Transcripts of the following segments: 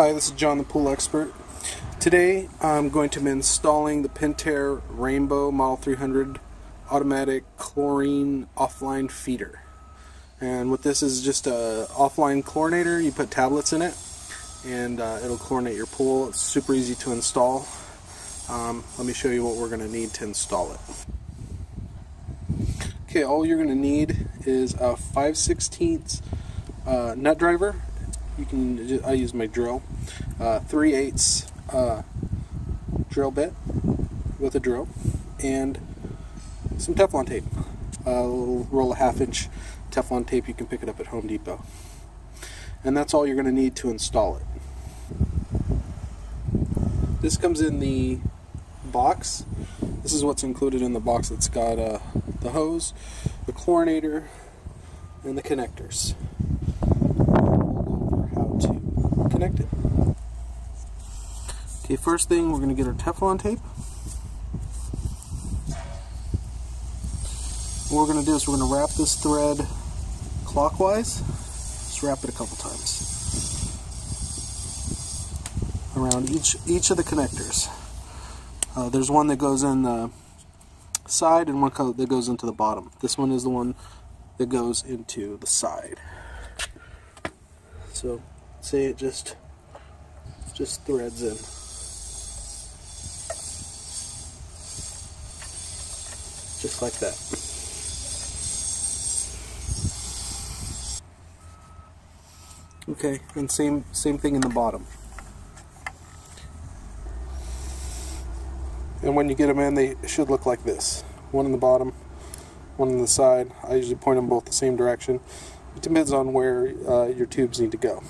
Hi, this is John the Pool Expert. Today I'm going to be installing the Pentair Rainbow Model 300 automatic chlorine offline feeder. And what this is just a offline chlorinator. You put tablets in it and uh, it'll chlorinate your pool. It's super easy to install. Um, let me show you what we're going to need to install it. Okay, all you're going to need is a 5 16 uh, nut driver you can I use my drill. Uh, 3 eighths uh, drill bit with a drill and some Teflon tape. A little roll of half inch Teflon tape. You can pick it up at Home Depot. And that's all you're going to need to install it. This comes in the box. This is what's included in the box. It's got uh, the hose the chlorinator and the connectors Okay, first thing we're going to get our Teflon tape. What we're going to do is we're going to wrap this thread clockwise. Just wrap it a couple times around each each of the connectors. Uh, there's one that goes in the side and one that goes into the bottom. This one is the one that goes into the side. So see it just just threads in. Just like that. Okay, and same same thing in the bottom. And when you get them in, they should look like this. One in the bottom, one on the side. I usually point them both the same direction. It depends on where uh, your tubes need to go.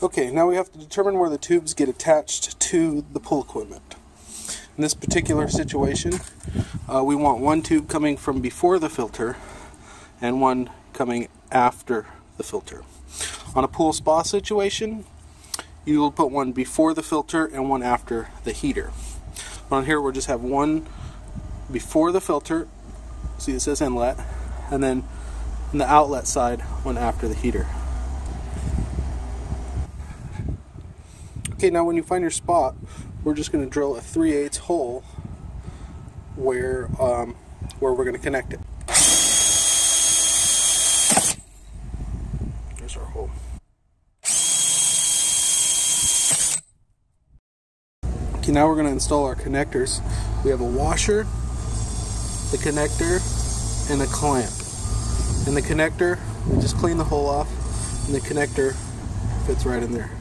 Okay, now we have to determine where the tubes get attached to the pool equipment. In this particular situation, uh, we want one tube coming from before the filter and one coming after the filter. On a pool spa situation, you will put one before the filter and one after the heater. On here, we'll just have one before the filter, see it says inlet, and then on the outlet side, one after the heater. Okay, now when you find your spot, we're just going to drill a 3 8 hole where, um, where we're going to connect it. There's our hole. Okay, now we're going to install our connectors. We have a washer, the connector, and a clamp. And the connector, we just clean the hole off, and the connector fits right in there.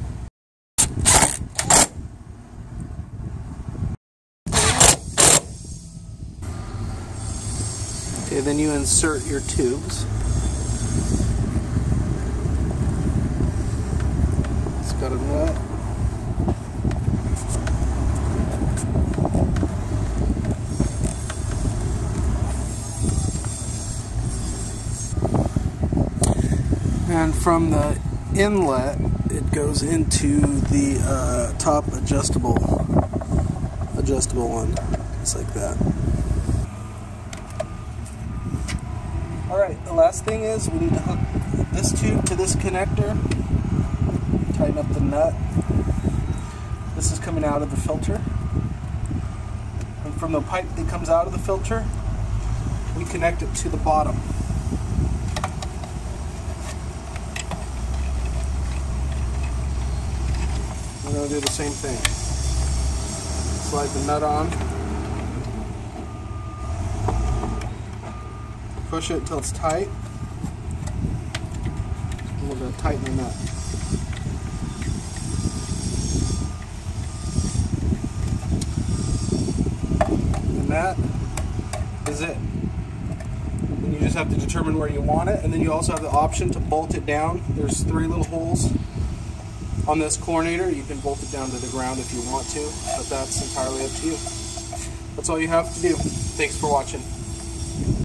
Okay, then you insert your tubes. It's got a nut. And from the inlet, it goes into the uh, top adjustable adjustable one, just like that. Alright, the last thing is we need to hook this tube to this connector, tighten up the nut. This is coming out of the filter. And from the pipe that comes out of the filter, we connect it to the bottom. We're going to do the same thing. Slide the nut on. Push it until it's tight. A little bit tighten the nut. And that is it. And you just have to determine where you want it, and then you also have the option to bolt it down. There's three little holes on this chlorinator. You can bolt it down to the ground if you want to, but that's entirely up to you. That's all you have to do. Thanks for watching.